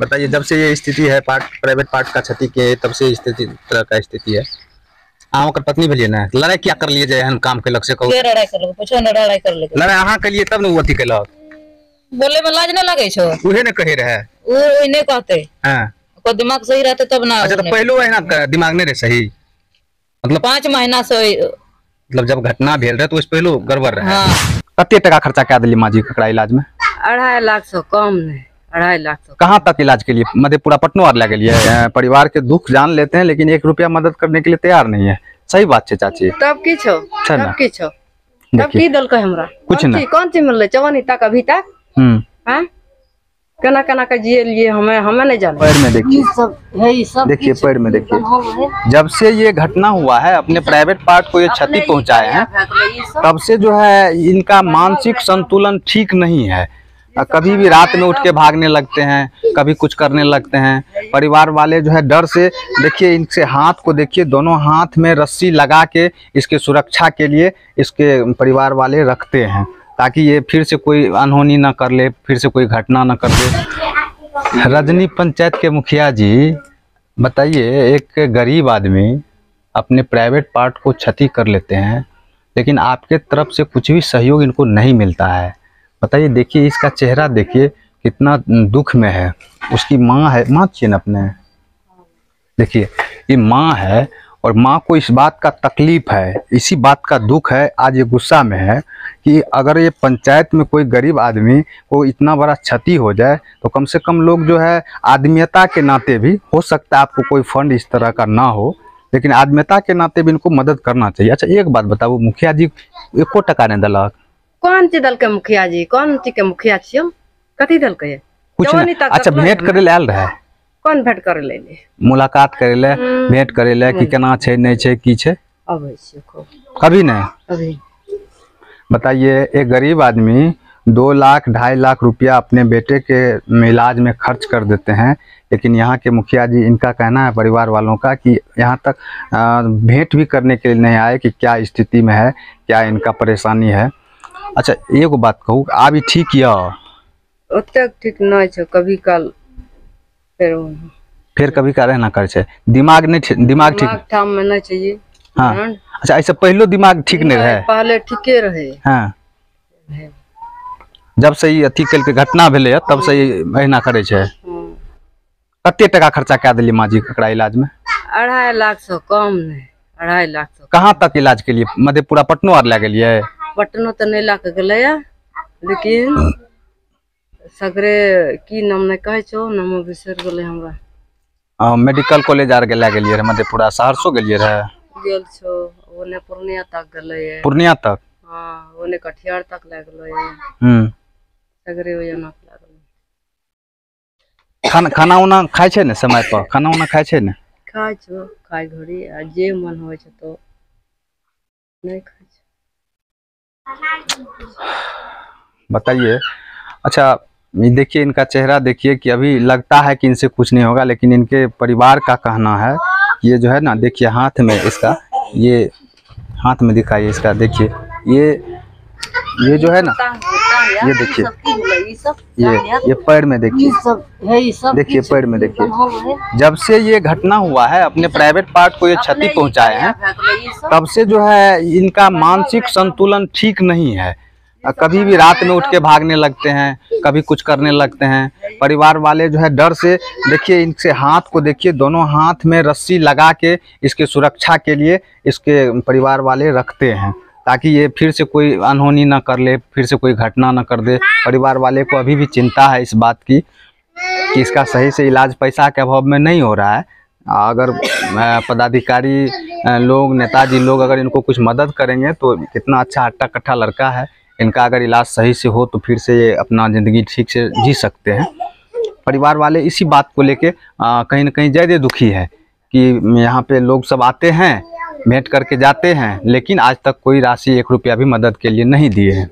बताइए जब से ये स्थिति है पार्ट प्राइवेट पार्ट का क्षति के तब से स्थिति तरह का स्थिति है। अहाँ ओकर पत्नी भेलिए ना लड़ाई क्या कर लिए जे एहन काम केलक से कहू लड़ाई कर पूछो ना लड़ाई कर ले लड़ाई अहाँ के लिए तब ने अथी केलक? बोले में लाज ना लगे छो? उहे ने कहे रहे। वो इन्हें कहते। हाँ। ओकर दिमाग सही रहते तब ना अच्छा तो पहलो एहना क- दिमाग नहीं रहे सही? मतलब पाँच महीना से मतलब जब घटना भेल रहे तो उस पहलो गड़बड़ रहे। हाँ। कते टका खर्चा क्या दिली माँ जी ककड़ा इलाज में? अढ़ाई लाख से कम नहीं। अढ़ाई लाख कहाँ तक इलाज के लिए? मधेपुरा पटनो और ले गेलिए परिवार के दुख जान लेते हैं लेकिन एक रुपया मदद करने के लिए तैयार नहीं है। सही बात है चाची। तब की छो तब की छो। तब की दल हमरा? कुछ कौन ना। चीज- कौन चीज़ मिलले? चवनी तक अभी तक? हम्म। हैं? केना केना जिए लिए हमें हमें नहीं जाने। पैर में देखिए। सब है सब देखिए पैर में देखिए। जब से ये घटना हुआ है अपने प्राइवेट पार्ट को ये क्षति पहुँचाए हैं तब से जो है इनका मानसिक संतुलन ठीक नहीं है। कभी भी रात में उठ के भागने लगते हैं, कभी कुछ करने लगते हैं। परिवार वाले जो है डर से देखिए, इनसे हाथ को देखिए, दोनों हाथ में रस्सी लगा के इसके सुरक्षा के लिए इसके परिवार वाले रखते हैं, ताकि ये फिर से कोई अनहोनी ना कर ले, फिर से कोई घटना ना कर ले। रजनी पंचायत के मुखिया जी, बताइए, एक गरीब आदमी अपने प्राइवेट पार्ट को क्षति कर लेते हैं, लेकिन आपके तरफ़ से कुछ भी सहयोग इनको नहीं मिलता है। बताइए, देखिए, इसका चेहरा देखिए, कितना दुख में है। उसकी माँ है, माँ चाहिए ना अपने? देखिए, ये माँ है और माँ को इस बात का तकलीफ़ है, इसी बात का दुख है, आज ये गुस्सा में है कि अगर ये पंचायत में कोई गरीब आदमी को इतना बड़ा क्षति हो जाए तो कम से कम लोग जो है, आदमीयता के नाते भी हो सकता है आपको कोई फंड इस तरह का ना हो, लेकिन आदमीयता के नाते भी इनको मदद करना चाहिए। अच्छा एक बात बताओ, मुखिया जी, एको टका नहीं दिलक कौन चीज़ दल के मुखिया जी? कौन चीज़ के मुखिया छियो कथी दल के कुछ नहीं। अच्छा भेंट। करे ले आयल रहे। कौन भेंट करे ले मुलाकात करे ले भेंट करे ले कि केना छै नहीं छै की छै? अबै छियो कभी नहीं अभी। बताइए एक गरीब आदमी दो लाख ढाई लाख रुपया अपने बेटे के इलाज में खर्च कर देते हैं लेकिन यहाँ के मुखिया जी इनका कहना है परिवार वालों का कि यहाँ तक भेंट भी करने के लिए नहीं आए कि क्या स्थिति में है क्या इनका परेशानी है। अच्छा एगो बात कहू आब ठीक यऽ ओतेक ठीक नहीं छो कभी काल फिर फिर कभी का रहना कर छै। दिमाग नहीं दिमाग ठीक ठाम में नहीं चाहिए हाँ। अच्छा ऐसे पहलो दिमाग ठीक नहीं रहे? पहले ठीके रहे। हाँ। जब से ई अथी कल के घटना भेलै है, तब से ई अहिना करे छै। कते टका खर्चा कए देलियै माँ जी ककरा इलाज में अढ़ाई लाख से कम नहीं अढ़ाई लाख से कहाँ तक इलाज के लिए मधेपुरा पटनो आर लए पटनो तो नहीं ला के गेले लेकिन सगरे की नाम नहीं कहे छो? नाम बिसर गेले हमरा। अ, मेडिकल कॉलेज आर के लए गेलियै रहे मधेपुरा सहरसो गेलियै रहे? गेल छो ओने पूर्णिया तक गेले ये। पूर्णिया तक? हाँ ओने कटिहार तक लग गेलो ये। हम्म। सगरे गेलो। खाना खाना उना खाइ छै ने समय पर? खाना उना खाइ छै ने? खाय छो खाय घड़ी आ जे मन होइ छै तो। नहीं खाय बताइए। अच्छा देखिए, इनका चेहरा देखिए कि अभी लगता है कि इनसे कुछ नहीं होगा, लेकिन इनके परिवार का कहना है, ये जो है ना, देखिए हाथ में इसका, ये हाथ में दिखाइए इसका, देखिए, ये ये जो है ना, ये देखिए। ये ये पैर में देखिए। सब है ये सब देखिए पैर में देखिए। जब से ये घटना हुआ है अपने प्राइवेट पार्ट को ये क्षति पहुँचाए हैं तब से जो है इनका मानसिक संतुलन ठीक नहीं है। कभी भी रात में उठ के भागने लगते हैं कभी कुछ करने लगते हैं। परिवार वाले जो है डर से देखिए इनसे हाथ को देखिए दोनों हाथ में रस्सी लगा के इसके सुरक्षा के लिए इसके परिवार वाले रखते हैं। ताकि ये फिर से कोई अनहोनी ना कर ले, फिर से कोई घटना ना कर दे। परिवार वाले को अभी भी चिंता है इस बात की, कि इसका सही से इलाज पैसा के अभाव में नहीं हो रहा है। अगर पदाधिकारी लोग, नेताजी लोग अगर इनको कुछ मदद करेंगे तो कितना अच्छा हट्टा कट्ठा लड़का है। इनका अगर इलाज सही से हो तो फिर से ये अपना ज़िंदगी ठीक से जी सकते हैं। परिवार वाले इसी बात को लेके कहीं ना कहीं ज़्यादा दुखी है, कि यहाँ पे लोग सब आते हैं भेंट करके जाते हैं लेकिन आज तक कोई राशि एक रुपया भी मदद के लिए नहीं दिए हैं।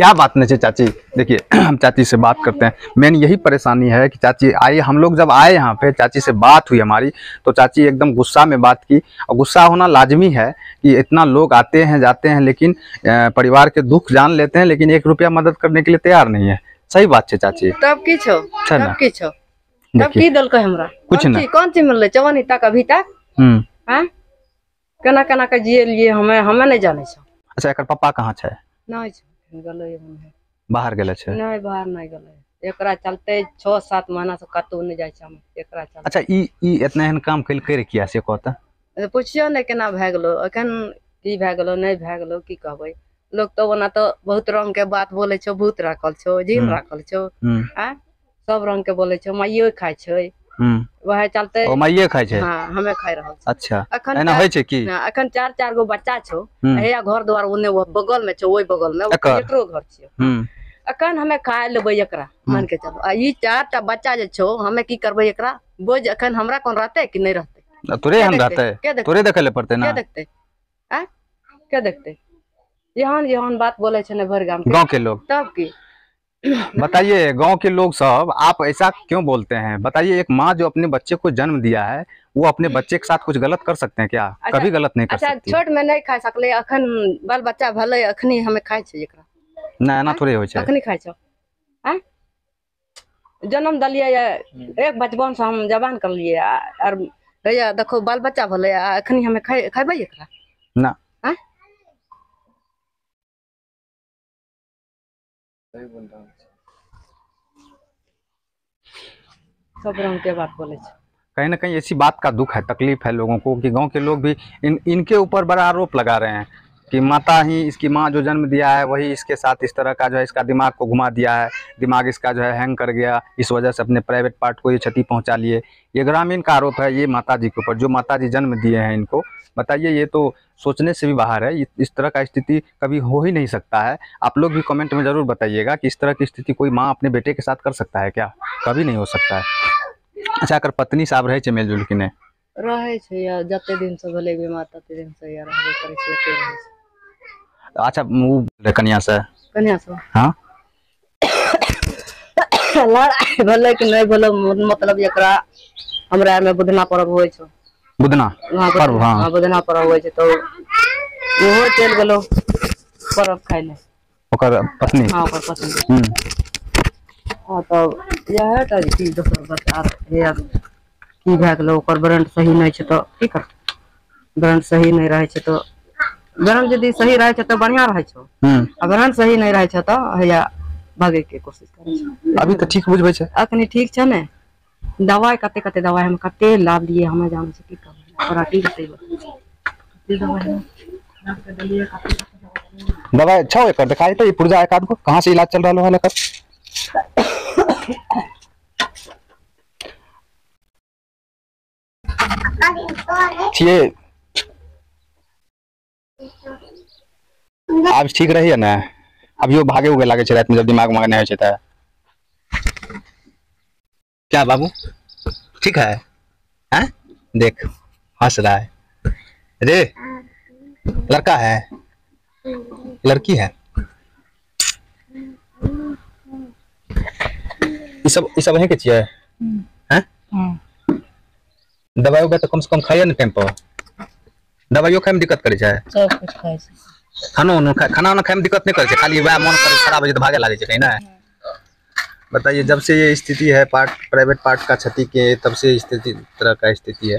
यह बात नहीं है चाची देखिए हम चाची से बात करते हैं। मेन यही परेशानी है कि चाची आई हम लोग जब आए यहाँ पे चाची से बात हुई हमारी तो चाची एकदम गुस्सा में बात की। और गुस्सा होना लाजमी है कि इतना लोग आते हैं जाते हैं लेकिन परिवार के दुख जान लेते हैं लेकिन एक रुपया मदद करने के लिए तैयार नहीं है। सही बात है चाची। तब की छौ छै तब की छौ। तब की हमरा? कुछ कौन ना। चीज- कौन चीज़ मिललै? चवनी तक अभी तक? हम्म। हैं? केना केना के जिए लिए हमें हमें नहीं जाने छौ। अच्छा एकर पापा कहाँ छै? नहीं छौ गेलै। बाहर गेले छै? नहीं बाहर नहीं गेलै। एकरा चलते छह सात महीना से कतहु नहीं जाइ छै हम एकरा चलते। अच्छा ई ई इतना एहन काम केलकै रे किया से कहता पुछियो ने केना भए गेलो एखन की भए गेलो नहीं भए गेलो की कहबै। लोग तो ओना तो बहुत रंग के बात बोले छौ भूत राखल छो जिन हम्म। राखल छौ हम्म। आ सब रंग के बोले छौ माइयो खाय छै। वह चलते ओ माइये खाइ छै? हाँ हमें खाय रहल छी। अच्छा। अखन एना होइ छै की? अखन चार चार गो बच्चा छौ। हम्म। हैया घर द्वार ओने वो बगल में छौ ओहि बगल में एकरो। घर छियै। हम्म। अखन हमें खाय लेबै एकरा मान के चलो। आ ई चार टा बच्चा जे छौ हमें की करबै एकरा? बोझ अखन हमरा कोन रहतै कि नहीं रहतै? तोरे हम रहते? तोरे देखे ले पड़ते ना? के देखतै? आ? के देखतै? यहाँ यहाँ बात बोले छै ने भरि गाँव के लोग तब की? बताइए गाँव के लोग सब आप ऐसा क्यों बोलते हैं? बताइए एक माँ जो अपने बच्चे को जन्म दिया है वो अपने बच्चे के साथ कुछ गलत कर सकते हैं क्या? अच्छा- कभी गलत नहीं कर अच्छा सकती। छोट में नहीं खाय सकले अखन बाल बच्चा भले अखनी हमें खाय छै एकरा ना एना थोड़े होइ छै। अखनी खाय छौ। आ जन्म दलिए या एक बचपन से हम जवान कर आर हैया देखो बाल बच्चा भले अखनी हमें खाय खेबै एकरा ना। आ सब। रंग के बात बोले छै। कहीं ना कहीं ऐसी बात का दुख है तकलीफ़ है लोगों को कि गाँव के लोग भी इन इनके ऊपर बड़ा आरोप लगा रहे हैं कि माता ही इसकी माँ जो जन्म दिया है वही इसके साथ इस तरह का जो है इसका दिमाग को घुमा दिया है दिमाग इसका जो है हैंग कर गया इस वजह से अपने प्राइवेट पार्ट को ये क्षति पहुँचा लिए। ये ग्रामीण का आरोप है ये माता जी के ऊपर जो माता जी जन्म दिए हैं इनको बताइए ये तो सोचने से भी बाहर है इस- तरह का स्थिति कभी हो ही नहीं सकता है। आप लोग भी कमेंट में ज़रूर बताइएगा कि इस तरह की स्थिति कोई माँ अपने बेटे के साथ कर सकता है क्या? कभी नहीं हो सकता है। अच्छा अगर पत्नी साहब रहे छै मिलजुल के ने? रहे जते दिन से भेलै बीमार तते दिन से अच्छा वो कन्या से। कन्या सब हाँ? लड़ाई भेलै कि नहीं भेलै मतलब एकरा हमरा में बुधना पर्व होइ छै। बुधना वहाँ पर्व, हाँ। हाँ बुधना पर्व छै तो ओहो चलि गेलो पर्व खाय ले। ओकर पत्नी? हाँ ओकर पत्नी। हम्म, हाँ तब इएह टा जे की दोसर बच्चा हे। की भए गेलो ओकर ब्रांड सही नहीं छै तो की करतै? ब्रांड सही नहीं रहे छै तो ब्रांड यदि सही रहे छै तो बढ़िया रहे छौ। हम्म। आ ब्रांड सही नहीं रहे छै तो हैया भागे के कोशिश करै छै। अभी तो ठीक बुझबै छै। अखनी ठीक छै ने? दवाई कते कते दवाई हम कते लाभ लिए, हमें जाने छै की कहबै तोरा कते कते दवाई दवाई छौ एकर दिखाई तो ये पुर्जा एक को, कहाँ से इलाज चल रहा है लेकर छिए। आब ठीक रही है ना। अभियो भागे उगे लागे रात में जब दिमाग में नहीं होइ छै तऽ। क्या बाबू? ठीक है। हैं? देख हंस रहा है। रे लड़का है। लड़की है। ई सब ई सब के छियै? दवाई तो कम से कम खाइए ना टाइम पर। दवाइयो खाए में दिक्कत करे छै सब कुछ खाइ छै। खाना उना खाना उना खाए में दिक्कत नहीं करे छै खाली वह मन करे खराब हो जाए तो भागे लागे छै कहीं ना। बताइए जब से ये स्थिति है पार्ट प्राइवेट पार्ट का क्षति के तब से स्थिति तरह का स्थिति है।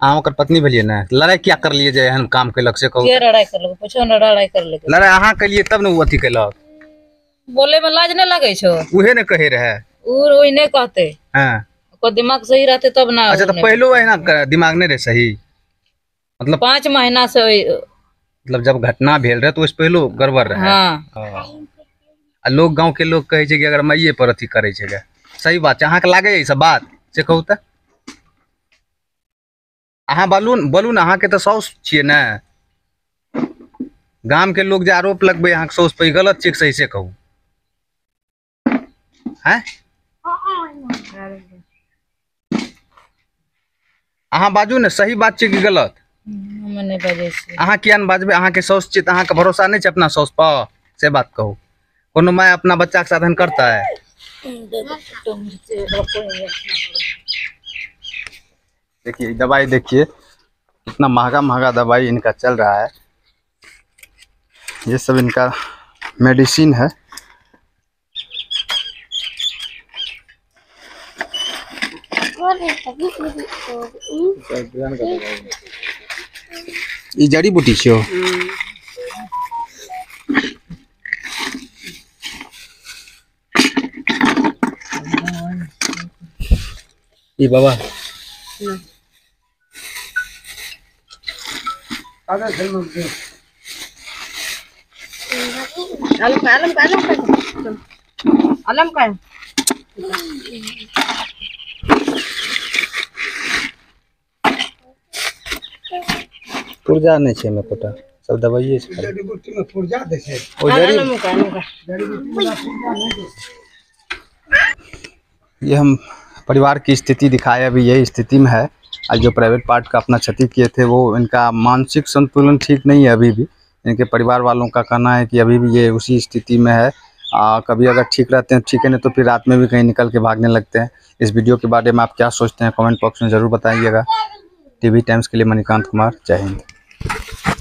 अहाँ ओकर पत्नी भेलिए ना। लड़ाई क्या कर लिए जे एहन काम कैलक से कहू के लड़ाई कर लेबै पूछो ने लड़ाई कर लेबै लड़ाई अहाँ केलिए तब ने अथी कैलक। बोले में लाज नहीं लगे छो? उहे ने कहे रहे। ओइ नहीं कहते। हाँ। ओकर दिमाग सही रहते तब ना अच्छा तो पहलो कर- दिमाग नहीं रहे सही? मतलब पाँच महीना से मतलब जब घटना भेल रहे तो उससे पहलो गड़बड़ रहे। हाँ। हाँ। आ लोग गाँव के लोग कहे कि अगर माइये पर अथी करे सही बात छै अहाँके लागे ई सब बात से कहू तऽ अहाँ बोलू बोलू ने अहाँके तऽ साउस छियै ने गाम के लोग जे आरोप लगबै अहाँके साउस पर गलत छै सही से कहू हैं अहाँ बाजू ने सही बात छै कि गलत अहाँ किया ने बाजबै अहाँके साउस छियै तऽ अहाँके भरोसा नहीं अपना साउस पर से बात कहू कोनो माय अपना बच्चा के साधन करता है? देखिए दवाई देखिए इतना महँगा महँगा दवाई इनका चल रहा है। ये सब इनका मेडिसिन है। जड़ी बूटी छो ई बाबा। अलम का अलम का पुर्जा नहीं छे में कोटा। सब दवाइए छे जड़ी बूटी में पुर्जा दे छै ओ जड़ी अलम का अलम का ये हम परिवार की स्थिति दिखाए अभी यही स्थिति में है। आज जो प्राइवेट पार्ट का अपना क्षति किए थे वो इनका मानसिक संतुलन ठीक नहीं है अभी भी। इनके परिवार वालों का कहना है कि अभी भी ये उसी स्थिति में है। आ, कभी अगर ठीक रहते हैं ठीक है नहीं तो फिर रात में भी कहीं निकल के भागने लगते हैं। इस वीडियो के बारे में आप क्या सोचते हैं कमेंट बॉक्स में ज़रूर बताइएगा। टीवी टाइम्स के लिए मणिकांत कुमार जय हिंद।